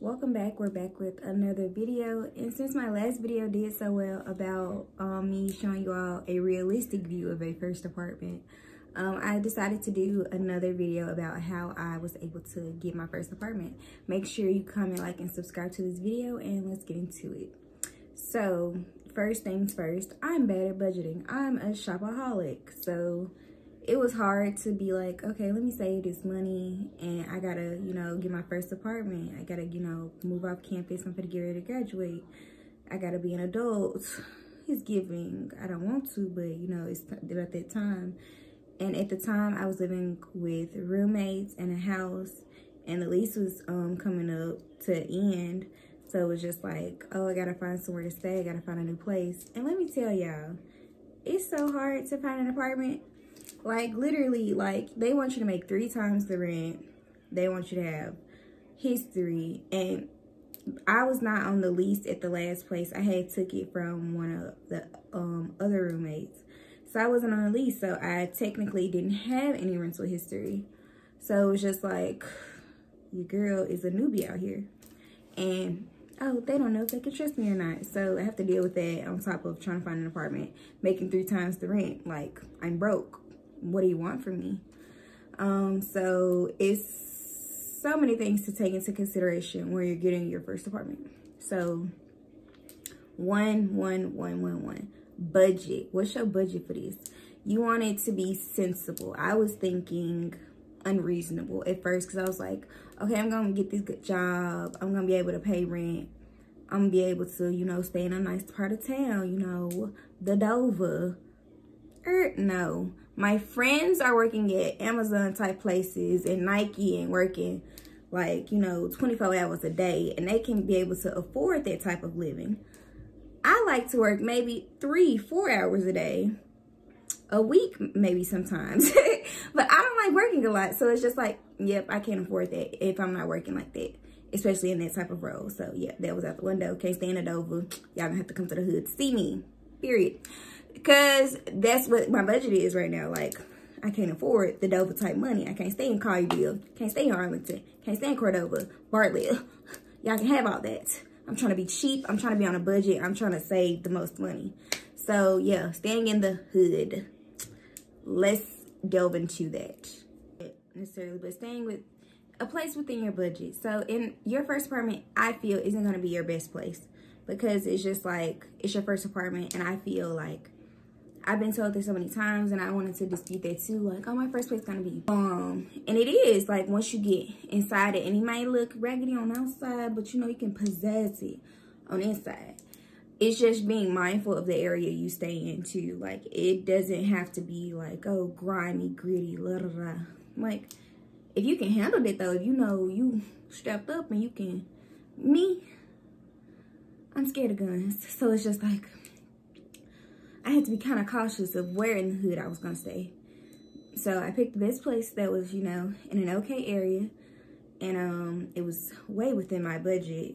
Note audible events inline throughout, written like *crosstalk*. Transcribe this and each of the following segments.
welcome back we're back with another video and since my last video did so well about um, me showing you all a realistic view of a first apartment um, I decided to do another video about how I was able to get my first apartment. Make sure you comment, like, and subscribe to this video, and let's get into it. So, first things first, I'm bad at budgeting. I'm a shopaholic, so it was hard to be like, okay, let me save this money, and I gotta, you know, get my first apartment. I gotta, you know, move off campus. I'm gonna get ready to graduate. I gotta be an adult. It's giving. I don't want to, but, you know, it's at that time and at the time, I was living with roommates in a house and the lease was um, coming up to end. So it was just like, oh, I gotta find somewhere to stay. I gotta find a new place. And let me tell y'all, it's so hard to find an apartment. Like literally, like they want you to make three times the rent. They want you to have history. And I was not on the lease at the last place. I had took it from one of the um, other roommates. So I wasn't on a lease, so I technically didn't have any rental history. So it was just like, your girl is a newbie out here. And, oh, they don't know if they can trust me or not. So I have to deal with that on top of trying to find an apartment, making three times the rent. Like, I'm broke. What do you want from me? Um, so it's so many things to take into consideration when you're getting your first apartment. So one, one, one, one, one budget. What's your budget for this? You want it to be sensible. I was thinking unreasonable at first because I was like, okay, I'm to get this good job. I'm to be able to pay rent. I'm to be able to, you know, stay in a nice part of town, you know, the Dover. Er, no. My friends are working at Amazon type places and Nike and working like, you know, 24 hours a day and they can be able to afford that type of living. I like to work maybe three, four hours a day, a week maybe sometimes. *laughs* like working a lot. So it's just like, yep, I can't afford that if I'm not working like that, especially in that type of role. So yeah, that was out the window. Can't stay in a Dover. Y'all gonna have to come to the hood to see me, period. Because that's what my budget is right now. Like, I can't afford the Dover type money. I can't stay in Colleyville. Can't stay in Arlington. Can't stay in Cordova, Bartlett. *laughs* Y'all can have all that. I'm trying to be cheap. I'm trying to be on a budget. I'm trying to save the most money. So yeah, staying in the hood. Let's delve into that. Necessarily, but staying with a place within your budget. So in your first apartment, I feel isn't going to be your best place because it's just like, it's your first apartment. And I feel like I've been told this so many times and I wanted to dispute that too. Like, oh, my first place gonna be bomb. Um, and it is, like, once you get inside it, and it might look raggedy on outside, but you know, you can possess it on inside. It's just being mindful of the area you stay in too. Like, it doesn't have to be like, oh, grimy, gritty, la da da. Like, if you can handle it though, if you know you strapped up and you can, me, I'm scared of guns. So it's just like, I had to be kind of cautious of where in the hood I was going to stay. So I picked the best place that was, you know, in an okay area. And um, it was way within my budget.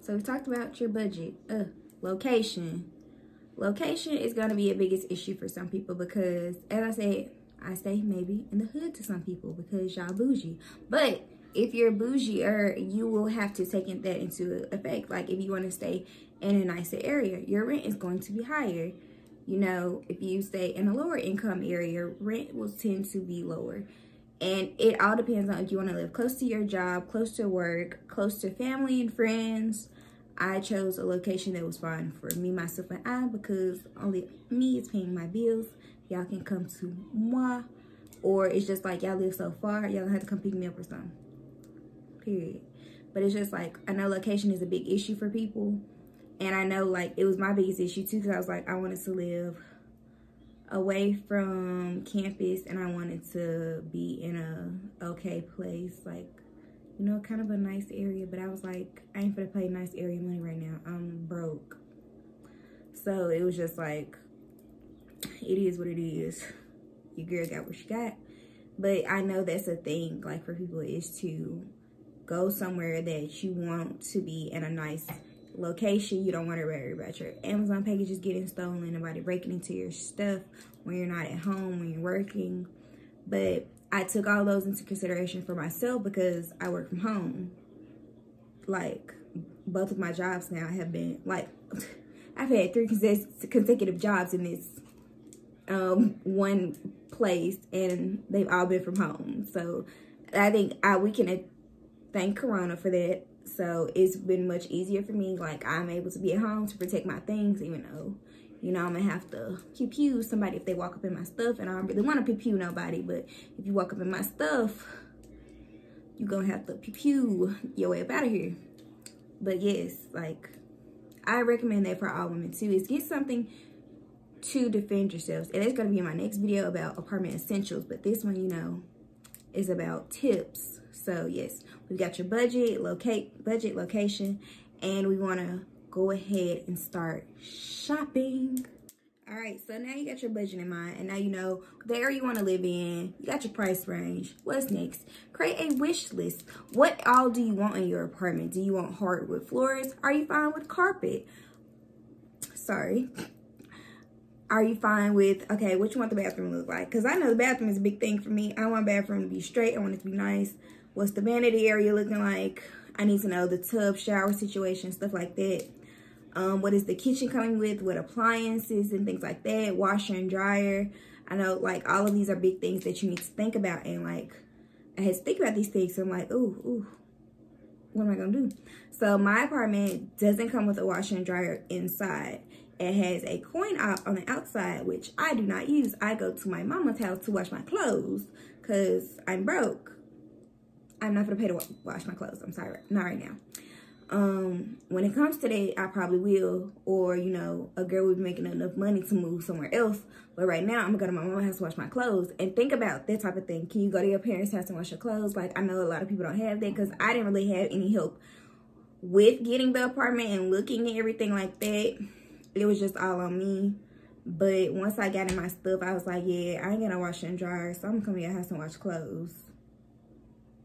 So we talked about your budget. Uh, location. Location is going to be a biggest issue for some people because, as I said, I stay maybe in the hood to some people because y'all bougie. But if you're bougier, you will have to take that into effect. Like if you want to stay in a nicer area, your rent is going to be higher you know, if you stay in a lower income area, rent will tend to be lower. And it all depends on if you want to live close to your job, close to work, close to family and friends. I chose a location that was fine for me, myself, and I because only me is paying my bills. Y'all can come to moi. Or it's just like y'all live so far, y'all have to come pick me up or something. Period. But it's just like, I know location is a big issue for people. And I know like it was my biggest issue too because I was like, I wanted to live away from campus and I wanted to be in a okay place, like, you know, kind of a nice area. But I was like, I ain't gonna pay nice area money right now. I'm broke. So it was just like, it is what it is. Your girl got what she got. But I know that's a thing, like for people, is to go somewhere that you want to be in a nice location. You don't want to worry about your Amazon packages getting stolen, nobody breaking into your stuff when you're not at home, when you're working. But I took all those into consideration for myself because I work from home. Like, both of my jobs now have been, like, *laughs* I've had three consecutive jobs in this um, one place, and they've all been from home. So I think I, we can thank Corona for that. So it's been much easier for me. Like, I'm able to be at home to protect my things, even though you know, I'm gonna have to pew pew somebody if they walk up in my stuff. And I don't really want to pew pew nobody, but if you walk up in my stuff, you're gonna have to pew pew your way up out of here. But yes, like, I recommend that for all women too, is get something to defend yourselves. And it's gonna be in my next video about apartment essentials, but this one, you know, is about tips. So yes, we've got your budget, locate, budget, location, and we wanna go ahead and start shopping. All right, so now you got your budget in mind, and now you know the area you want to live in. You got your price range. What's next? Create a wish list. What all do you want in your apartment? Do you want hardwood floors? Are you fine with carpet? Sorry. Are you fine with, okay, what you want the bathroom to look like? Because I know the bathroom is a big thing for me. I want the bathroom to be straight. I want it to be nice. What's the vanity area looking like? I need to know the tub, shower situation, stuff like that. Um, what is the kitchen coming with, with appliances and things like that, washer and dryer. I know like all of these are big things that you need to think about and like I had to think about these things. So I'm like, ooh, ooh, what am I gonna do? So my apartment doesn't come with a washer and dryer inside. It has a coin op on the outside, which I do not use. I go to my mama's house to wash my clothes because I'm broke. I'm not gonna pay to wash my clothes. I'm sorry, not right now um when it comes to that i probably will. Or you know a girl would be making enough money to move somewhere else. But right now i'm gonna go to my mom's house to wash my clothes. And think about that type of thing. Can you go to your parents house and wash your clothes? Like i know a lot of people don't have that because i didn't really have any help with getting the apartment and looking at everything like that. It was just all on me. But once i got in my stuff i was like yeah i ain't gonna wash and dryer so i'm gonna come to your house and wash clothes.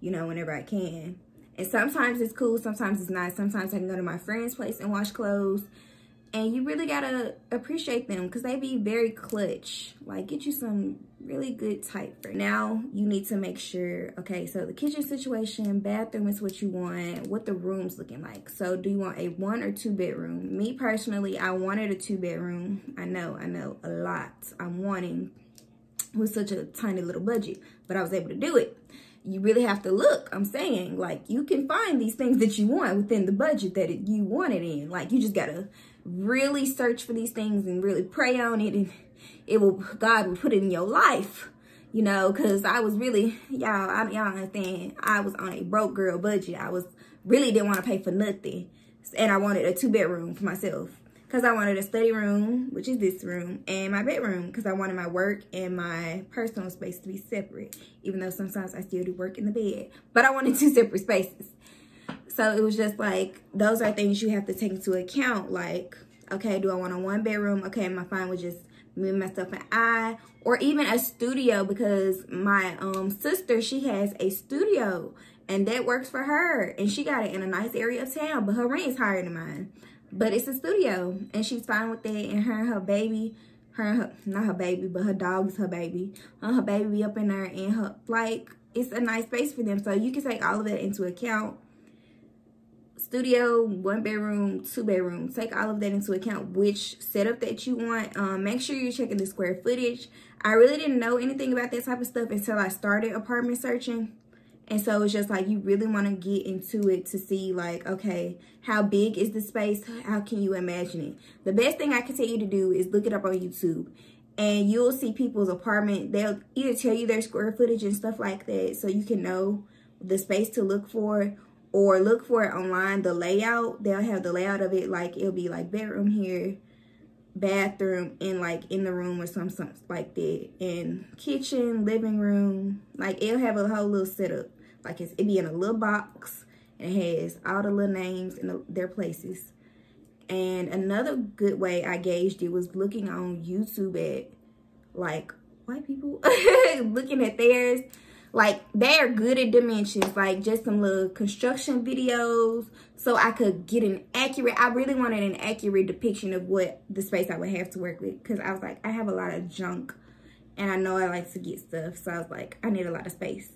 You know whenever i can and sometimes it's cool, sometimes it's not. Sometimes I can go to my friend's place and wash clothes. And you really gotta appreciate them because they be very clutch. Like get you some really good type. For now you need to make sure, okay, so the kitchen situation, bathroom is what you want, what the room's looking like. So do you want a one or two bedroom? Me personally, I wanted a two bedroom. I know, I know, a lot. I'm wanting with such a tiny little budget, but I was able to do it you really have to look. I'm saying, like, you can find these things that you want within the budget that it, you want it in. Like, you just gotta really search for these things and really pray on it, and it will, God will put it in your life. You know, because I was really, y'all, I, y'all understand, I was on a broke girl budget. I was really didn't want to pay for nothing. And I wanted a two bedroom for myself because I wanted a study room, which is this room, and my bedroom because I wanted my work and my personal space to be separate, even though sometimes I still do work in the bed. But I wanted *laughs* two separate spaces. So it was just like, those are things you have to take into account. Like, okay, do I want a one bedroom? Okay, am I fine with just me, myself, and I? Or even a studio because my um sister, she has a studio and that works for her. And she got it in a nice area of town, but her rent is higher than mine. But it's a studio and she's fine with that. And her and her baby, her, her not her baby, but her dog's her baby. Her, her baby up in there and her, like, it's a nice space for them. So you can take all of that into account. Studio, one bedroom, two bedroom. Take all of that into account, which setup that you want. Um, make sure you're checking the square footage. I really didn't know anything about that type of stuff until I started apartment searching. And so it's just like you really want to get into it to see like, okay, how big is the space? How can you imagine it? The best thing I can tell you to do is look it up on YouTube. And you'll see people's apartment. They'll either tell you their square footage and stuff like that so you can know the space to look for or look for it online, the layout. They'll have the layout of it like it'll be like bedroom here, bathroom, and like in the room or some something like that. And kitchen, living room, like it'll have a whole little setup. Like it's, it be in a little box. And it has all the little names and the, their places. And another good way I gauged it was looking on YouTube at like white people *laughs* looking at theirs. like they're good at dimensions like just some little construction videos so i could get an accurate i really wanted an accurate depiction of what the space i would have to work with because i was like i have a lot of junk and i know i like to get stuff so i was like i need a lot of space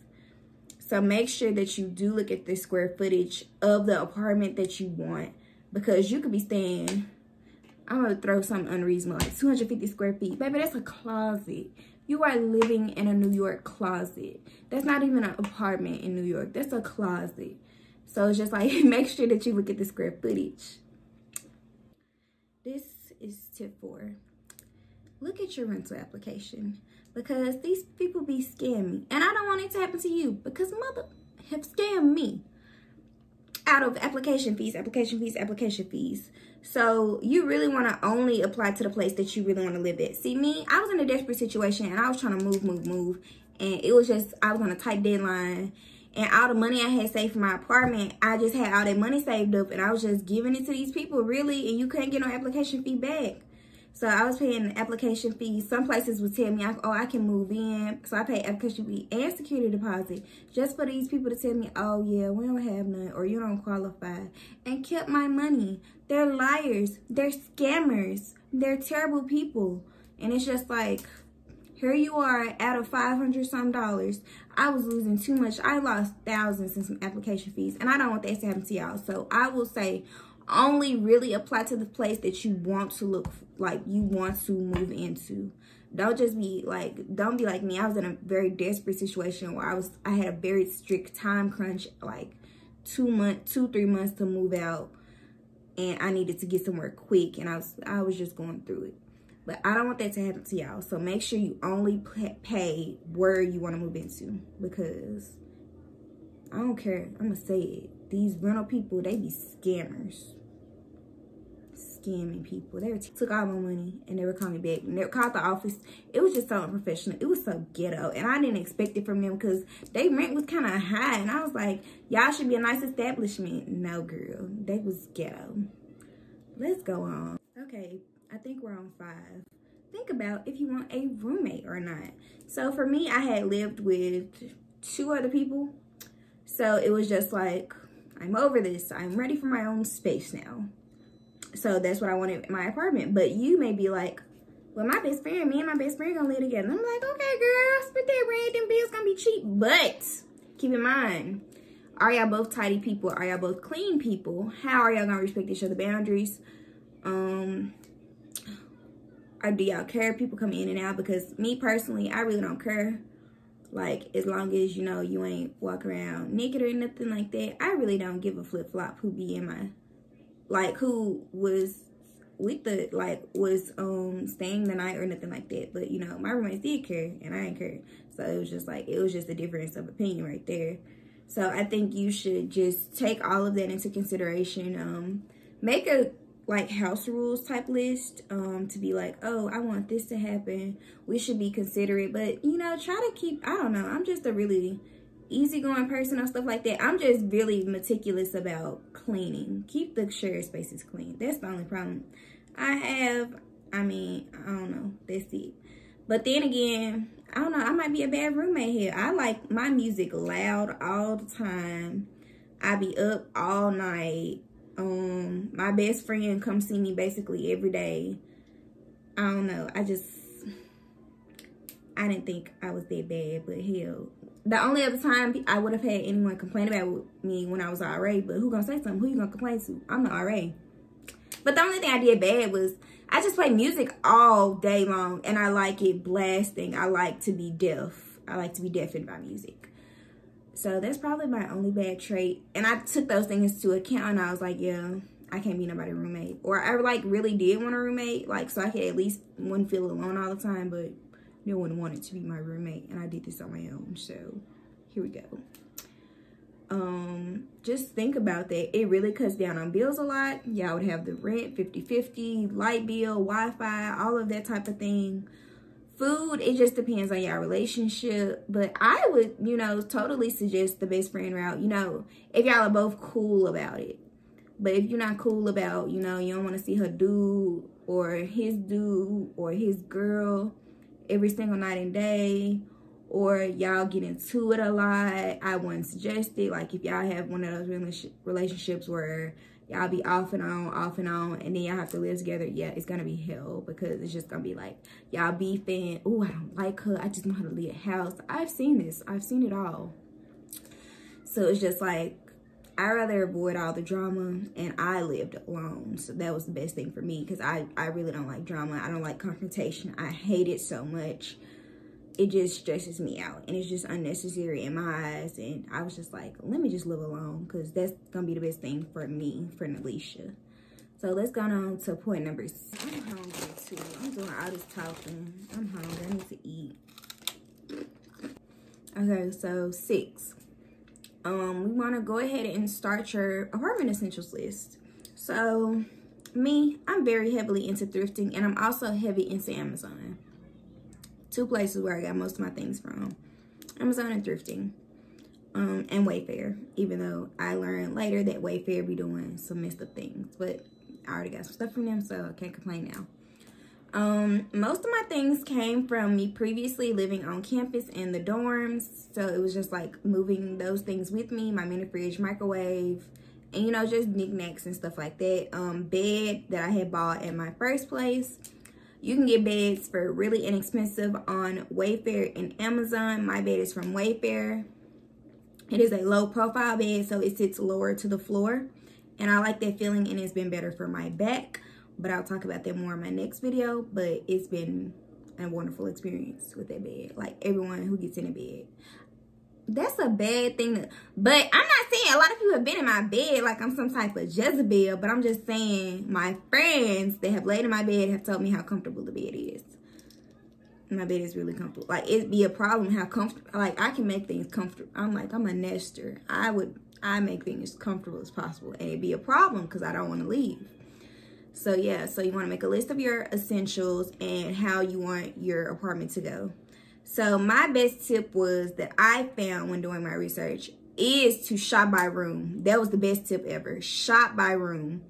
so make sure that you do look at the square footage of the apartment that you want because you could be staying i'm gonna throw something unreasonable like 250 square feet baby that's a closet you are living in a New York closet. That's not even an apartment in New York. That's a closet. So it's just like, *laughs* make sure that you look at the square footage. This is tip four. Look at your rental application because these people be scamming. me. And I don't want it to happen to you because mother have scammed me out of application fees, application fees, application fees. So you really want to only apply to the place that you really want to live at. See me, I was in a desperate situation and I was trying to move, move, move. And it was just, I was on a tight deadline. And all the money I had saved for my apartment, I just had all that money saved up and I was just giving it to these people really. And you couldn't get no application fee back. So I was paying application fees. Some places would tell me, oh, I can move in. So I paid application fee and security deposit just for these people to tell me, oh, yeah, we don't have none or you don't qualify. And kept my money. They're liars. They're scammers. They're terrible people. And it's just like, here you are out of 500 some dollars. I was losing too much. I lost thousands in some application fees. And I don't want that to happen to y'all. So I will say, only really apply to the place that you want to look like you want to move into. Don't just be like don't be like me. I was in a very desperate situation where i was i had a very strict time crunch like two month two three months to move out and i needed to get somewhere quick and i was i was just going through it. But i don't want that to happen to y'all so make sure you only pay where you want to move into because i don't care i'm gonna say it these rental people they be scammers scamming people. They took all my money and they were calling me back. They called the office. It was just so unprofessional. It was so ghetto. And I didn't expect it from them because they rent was kind of high. And I was like, y'all should be a nice establishment. No, girl. They was ghetto. Let's go on. Okay, I think we're on five. Think about if you want a roommate or not. So for me, I had lived with two other people. So it was just like, I'm over this. I'm ready for my own space now. So that's what I wanted in my apartment. But you may be like, well, my best friend, me and my best friend gonna live together. I'm like, okay, girl, split that rent, them bills gonna be cheap. But keep in mind, are y'all both tidy people? Are y'all both clean people? How are y'all gonna respect each other boundaries? Um, or do y'all care people come in and out? Because me personally, I really don't care. Like, as long as, you know, you ain't walk around naked or nothing like that, I really don't give a flip-flop who be in my like who was with the like was um staying the night or nothing like that. But you know my roommates did care and i didn't care. So it was just like it was just a difference of opinion right there. So i think you should just take all of that into consideration. Um make a like house rules type list um to be like oh i want this to happen we should be considerate but you know try to keep i don't know i'm just a really easygoing person or stuff like that. I'm just really meticulous about cleaning. Keep the shared spaces clean. That's the only problem I have. I mean, I don't know. That's it. But then again, I don't know. I might be a bad roommate here. I like my music loud all the time. I be up all night. Um, my best friend comes see me basically every day. I don't know. I just I didn't think I was that bad, but hell, the only other time I would have had anyone complain about me when I was RA, but who gonna say something? Who you gonna complain to? I'm the RA. But the only thing I did bad was I just play music all day long and I like it blasting. I like to be deaf. I like to be deafened by music. So that's probably my only bad trait. And I took those things into account and I was like, yeah, I can't be nobody roommate. Or I like really did want a roommate, like so I could at least one feel alone all the time, but no one wanted to be my roommate and I did this on my own. So here we go. Um, just think about that. It really cuts down on bills a lot. Y'all would have the rent, 50-50, light bill, Wi-Fi, all of that type of thing. Food, it just depends on your relationship. But I would, you know, totally suggest the best friend route. You know, if y'all are both cool about it. But if you're not cool about, you know, you don't want to see her dude or his dude or his girl, every single night and day or y'all get into it a lot. I wouldn't suggest it. Like if y'all have one of those relationships where y'all be off and on, off and on, and then y'all have to live together, yeah, it's gonna be hell because it's just gonna be like y'all beefing. Oh, I don't like her. I just know how to leave a house. I've seen this. I've seen it all. So it's just like I rather avoid all the drama and I lived alone. So that was the best thing for me because I, I really don't like drama. I don't like confrontation. I hate it so much. It just stresses me out and it's just unnecessary in my eyes. And I was just like, let me just live alone because that's to be the best thing for me, for Nalisha. So let's go on to point number six. I'm hungry too. I'm doing all this talking. I'm hungry. I need to eat. Okay, so six um, we want to go ahead and start your apartment essentials list. So me, I'm very heavily into thrifting and I'm also heavy into Amazon. Two places where I got most of my things from. Amazon and thrifting. Um, and Wayfair, even though I learned later that Wayfair be doing some messed up things. But I already got some stuff from them, so I can't complain now. Um, most of my things came from me previously living on campus in the dorms. So it was just like moving those things with me, my mini fridge, microwave, and you know, just knickknacks and stuff like that. Um, bed that I had bought at my first place. You can get beds for really inexpensive on Wayfair and Amazon. My bed is from Wayfair. It is a low profile bed, so it sits lower to the floor. And I like that feeling and it's been better for my back but I'll talk about that more in my next video. But it's been a wonderful experience with that bed. Like everyone who gets in a bed. That's a bad thing to, but I'm not saying a lot of people have been in my bed like I'm some type of Jezebel, but I'm just saying my friends that have laid in my bed have told me how comfortable the bed is. My bed is really comfortable. Like it'd be a problem how comfortable, like I can make things comfortable. I'm like, I'm a nester. I would, I make things as comfortable as possible and it'd be a problem because I don't want to leave. So yeah, so you want to make a list of your essentials and how you want your apartment to go. So my best tip was that I found when doing my research is to shop by room. That was the best tip ever. Shop by room.